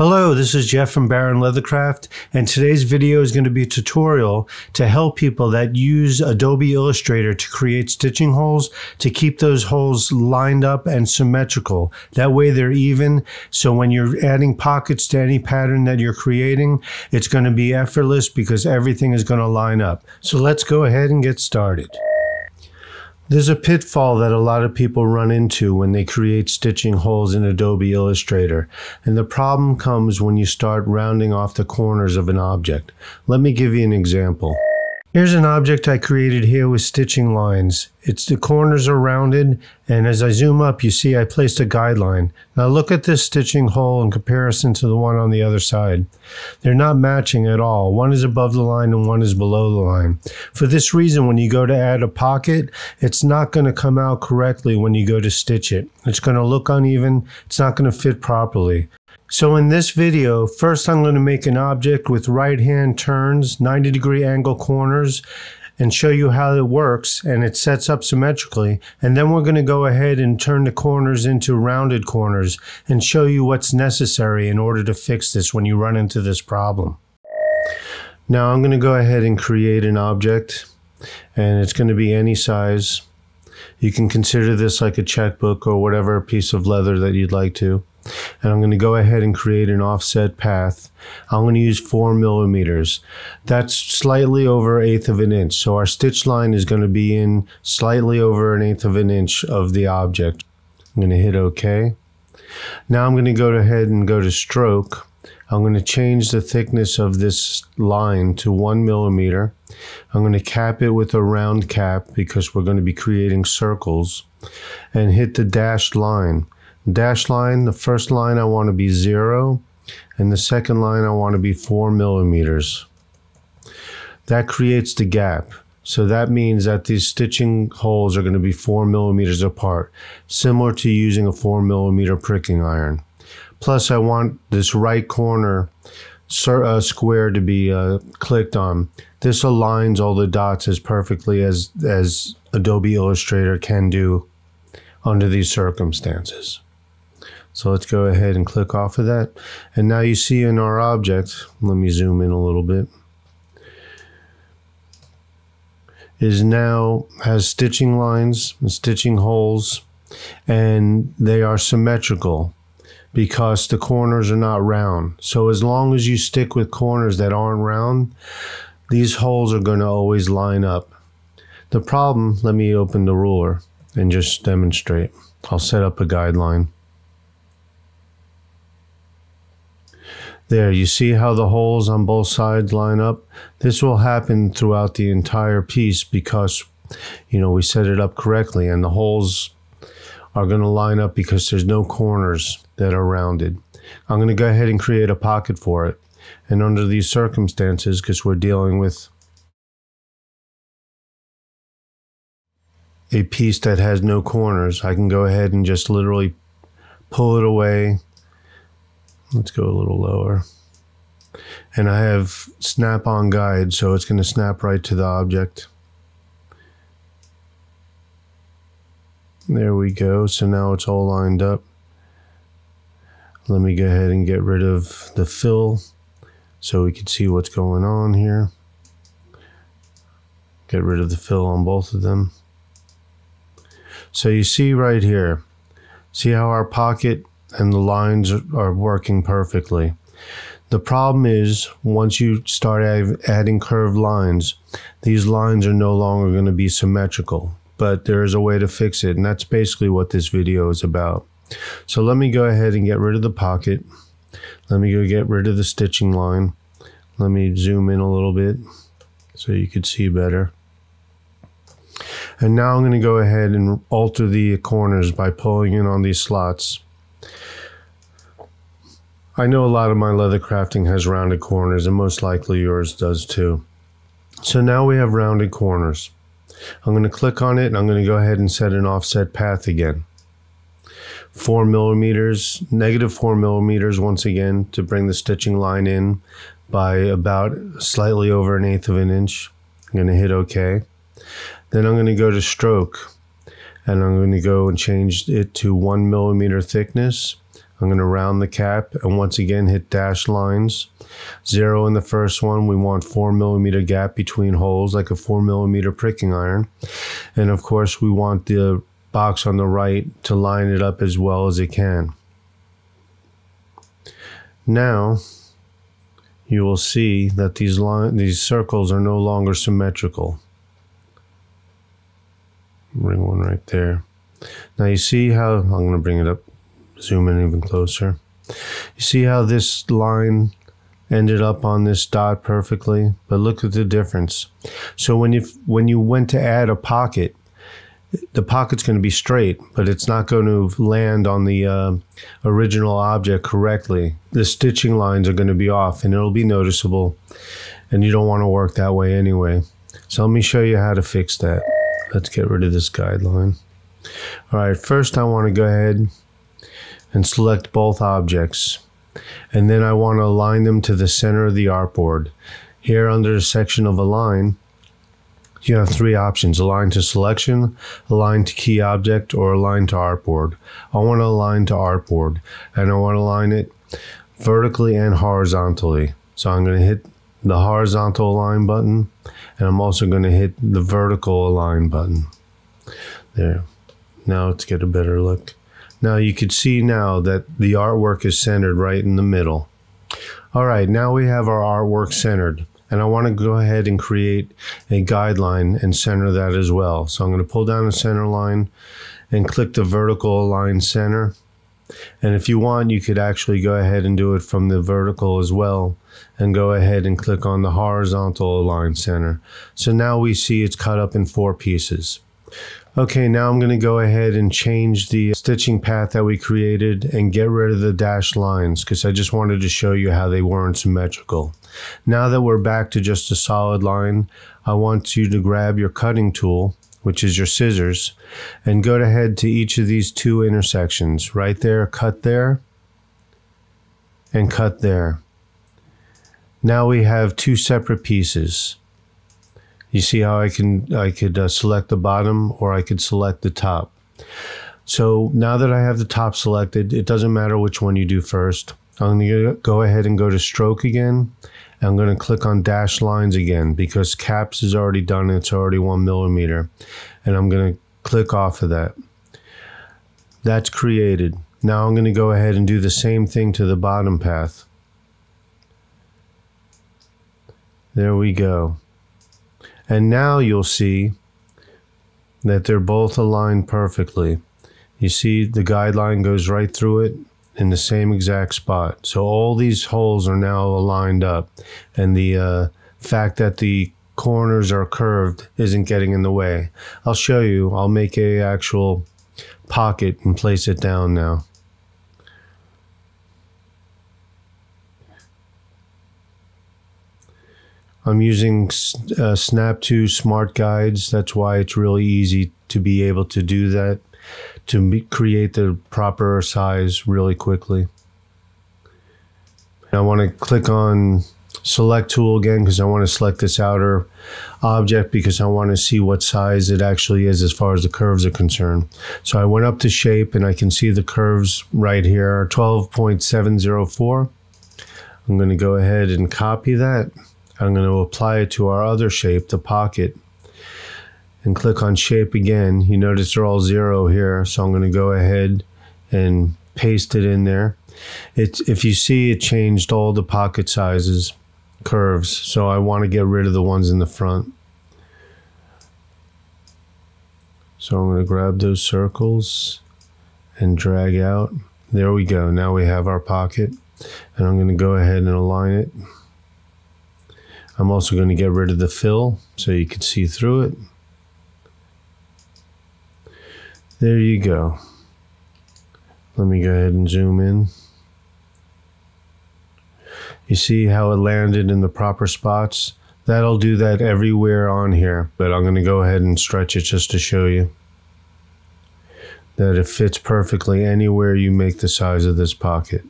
Hello, this is Jeff from Baron Leathercraft, and today's video is going to be a tutorial to help people that use Adobe Illustrator to create stitching holes to keep those holes lined up and symmetrical. That way they're even, so when you're adding pockets to any pattern that you're creating, it's going to be effortless because everything is going to line up. So let's go ahead and get started. There's a pitfall that a lot of people run into when they create stitching holes in Adobe Illustrator, and the problem comes when you start rounding off the corners of an object. Let me give you an example. Here's an object I created here with stitching lines. It's the corners are rounded and as I zoom up you see I placed a guideline. Now look at this stitching hole in comparison to the one on the other side. They're not matching at all. One is above the line and one is below the line. For this reason when you go to add a pocket it's not going to come out correctly when you go to stitch it. It's going to look uneven. It's not going to fit properly. So in this video, first I'm going to make an object with right hand turns, 90 degree angle corners, and show you how it works and it sets up symmetrically. And then we're going to go ahead and turn the corners into rounded corners and show you what's necessary in order to fix this when you run into this problem. Now I'm going to go ahead and create an object and it's going to be any size. You can consider this like a checkbook or whatever piece of leather that you'd like to and I'm going to go ahead and create an offset path. I'm going to use four millimeters. That's slightly over eighth of an inch. So our stitch line is going to be in slightly over an eighth of an inch of the object. I'm going to hit OK. Now I'm going to go ahead and go to stroke. I'm going to change the thickness of this line to one millimeter. I'm going to cap it with a round cap because we're going to be creating circles and hit the dashed line dash line, the first line I want to be zero, and the second line I want to be four millimeters. That creates the gap. So that means that these stitching holes are going to be four millimeters apart, similar to using a four millimeter pricking iron. Plus I want this right corner uh, square to be uh, clicked on. This aligns all the dots as perfectly as, as Adobe Illustrator can do under these circumstances. So let's go ahead and click off of that. And now you see in our object, let me zoom in a little bit, is now has stitching lines and stitching holes and they are symmetrical because the corners are not round. So as long as you stick with corners that aren't round, these holes are going to always line up. The problem, let me open the ruler and just demonstrate. I'll set up a guideline. There, you see how the holes on both sides line up? This will happen throughout the entire piece because, you know, we set it up correctly and the holes are going to line up because there's no corners that are rounded. I'm going to go ahead and create a pocket for it. And under these circumstances, because we're dealing with a piece that has no corners, I can go ahead and just literally pull it away Let's go a little lower. And I have snap on guide, so it's going to snap right to the object. There we go. So now it's all lined up. Let me go ahead and get rid of the fill so we can see what's going on here. Get rid of the fill on both of them. So you see right here, see how our pocket and the lines are working perfectly. The problem is once you start adding curved lines, these lines are no longer going to be symmetrical, but there is a way to fix it. And that's basically what this video is about. So let me go ahead and get rid of the pocket. Let me go get rid of the stitching line. Let me zoom in a little bit so you could see better. And now I'm going to go ahead and alter the corners by pulling in on these slots. I know a lot of my leather crafting has rounded corners and most likely yours does too. So now we have rounded corners. I'm going to click on it and I'm going to go ahead and set an offset path again. Four millimeters, negative four millimeters once again to bring the stitching line in by about slightly over an eighth of an inch. I'm going to hit OK. Then I'm going to go to stroke and I'm going to go and change it to one millimeter thickness I'm going to round the cap and once again hit dash lines. Zero in the first one, we want four millimeter gap between holes like a four millimeter pricking iron. And of course we want the box on the right to line it up as well as it can. Now you will see that these these circles are no longer symmetrical. Bring one right there. Now you see how I'm going to bring it up zoom in even closer. You see how this line ended up on this dot perfectly, but look at the difference. So when you when you went to add a pocket, the pocket's going to be straight, but it's not going to land on the uh, original object correctly. The stitching lines are going to be off, and it'll be noticeable, and you don't want to work that way anyway. So let me show you how to fix that. Let's get rid of this guideline. All right, first I want to go ahead and select both objects. And then I want to align them to the center of the artboard. Here under the section of align, you have three options, align to selection, align to key object, or align to artboard. I want to align to artboard, and I want to align it vertically and horizontally. So I'm going to hit the horizontal align button, and I'm also going to hit the vertical align button. There. Now let's get a better look. Now you can see now that the artwork is centered right in the middle. All right, now we have our artwork centered. And I want to go ahead and create a guideline and center that as well. So I'm going to pull down the center line and click the vertical align center. And if you want, you could actually go ahead and do it from the vertical as well and go ahead and click on the horizontal align center. So now we see it's cut up in four pieces. Okay, now I'm going to go ahead and change the stitching path that we created and get rid of the dashed lines because I just wanted to show you how they weren't symmetrical. Now that we're back to just a solid line, I want you to grab your cutting tool, which is your scissors, and go ahead to each of these two intersections. Right there, cut there, and cut there. Now we have two separate pieces. You see how I can I could uh, select the bottom or I could select the top. So now that I have the top selected, it doesn't matter which one you do first. I'm going to go ahead and go to stroke again. I'm going to click on dash lines again because caps is already done. It's already one millimeter. And I'm going to click off of that. That's created. Now I'm going to go ahead and do the same thing to the bottom path. There we go. And now you'll see that they're both aligned perfectly. You see the guideline goes right through it in the same exact spot. So all these holes are now aligned up and the uh, fact that the corners are curved isn't getting in the way. I'll show you. I'll make a actual pocket and place it down now. I'm using uh, Snap 2 smart guides. That's why it's really easy to be able to do that, to create the proper size really quickly. I want to click on select tool again because I want to select this outer object because I want to see what size it actually is as far as the curves are concerned. So I went up to shape and I can see the curves right here, 12.704. I'm going to go ahead and copy that. I'm going to apply it to our other shape, the pocket, and click on shape again. You notice they're all zero here, so I'm going to go ahead and paste it in there. It's, if you see, it changed all the pocket sizes, curves, so I want to get rid of the ones in the front. So I'm going to grab those circles and drag out. There we go. Now we have our pocket. And I'm going to go ahead and align it. I'm also going to get rid of the fill so you can see through it. There you go. Let me go ahead and zoom in. You see how it landed in the proper spots? That'll do that everywhere on here, but I'm going to go ahead and stretch it just to show you that it fits perfectly anywhere you make the size of this pocket.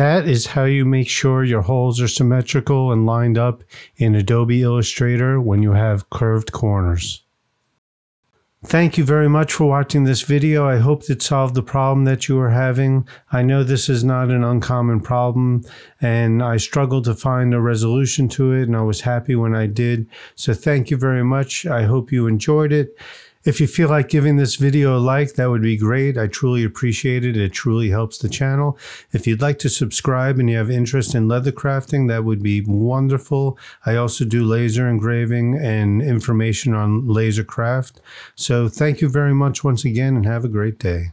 That is how you make sure your holes are symmetrical and lined up in Adobe Illustrator when you have curved corners. Thank you very much for watching this video. I hope it solved the problem that you were having. I know this is not an uncommon problem and I struggled to find a resolution to it and I was happy when I did. So thank you very much. I hope you enjoyed it. If you feel like giving this video a like, that would be great. I truly appreciate it. It truly helps the channel. If you'd like to subscribe and you have interest in leather crafting, that would be wonderful. I also do laser engraving and information on laser craft. So thank you very much once again and have a great day.